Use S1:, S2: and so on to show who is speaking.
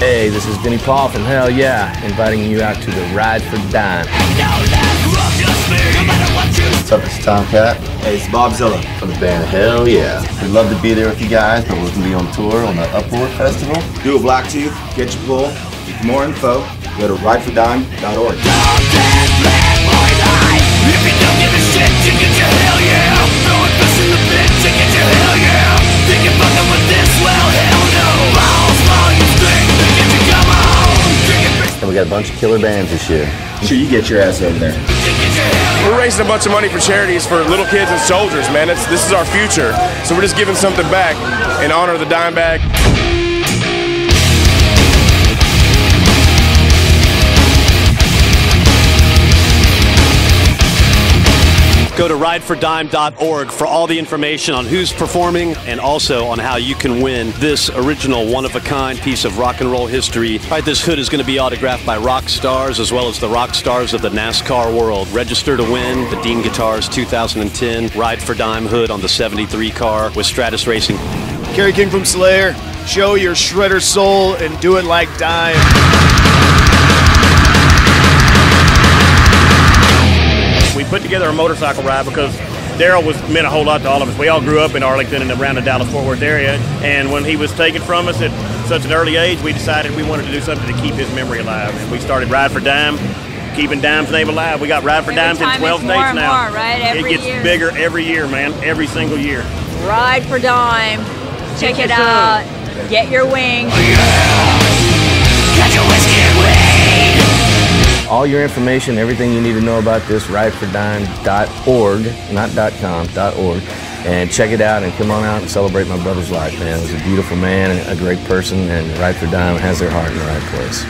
S1: Hey, this is Vinnie Paul from Hell Yeah, inviting you out to the Ride for Dime.
S2: What's up, it's Tomcat.
S3: Hey, it's Bob Zilla.
S2: From the band Hell Yeah. We'd love to be there with you guys, but we're going to be on tour on the Uproar Festival.
S3: Do a Blacktooth, get your pull. For more info, go to ridefordime.org.
S2: got a bunch of killer bands this year.
S3: Sure, you get your ass over there.
S4: We're raising a bunch of money for charities for little kids and soldiers, man. It's, this is our future. So we're just giving something back in honor of the Dimebag.
S5: Go to ridefordime.org for all the information on who's performing and also on how you can win this original one of a kind piece of rock and roll history. All right, this hood is going to be autographed by rock stars as well as the rock stars of the NASCAR world. Register to win the Dean Guitars 2010 Ride for Dime hood on the 73 car with Stratus Racing.
S6: Kerry King from Slayer. Show your shredder soul and do it like Dime.
S7: Put together a motorcycle ride because Darrell was meant a whole lot to all of us. We all grew up in Arlington and around the Dallas-Fort Worth area, and when he was taken from us at such an early age, we decided we wanted to do something to keep his memory alive, and we started Ride for Dime, keeping Dime's name alive. We got Ride for
S8: Every
S7: Dimes in 12
S8: it's
S7: states
S8: more and
S7: now.
S8: more, right? Every
S7: it gets
S8: year.
S7: bigger every year, man. Every single year.
S8: Ride for Dime. Check it out. Get your wings.
S1: All your information, everything you need to know about this, ridefordime.org, not .com, .org. And check it out and come on out and celebrate my brother's life, man. He's a beautiful man, a great person, and Ride for Dime has their heart in the right place.